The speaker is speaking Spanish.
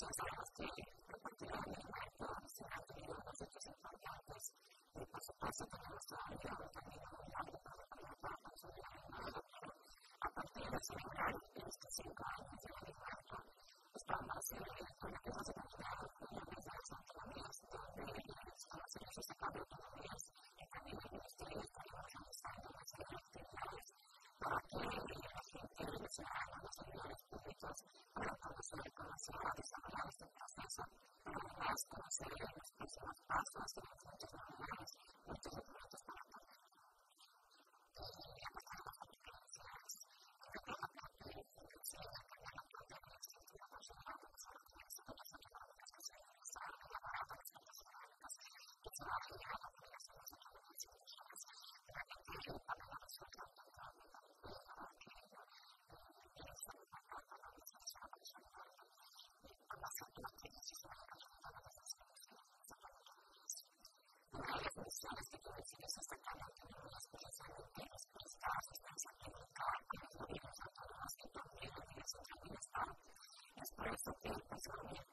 para que la Thank you. Gracias.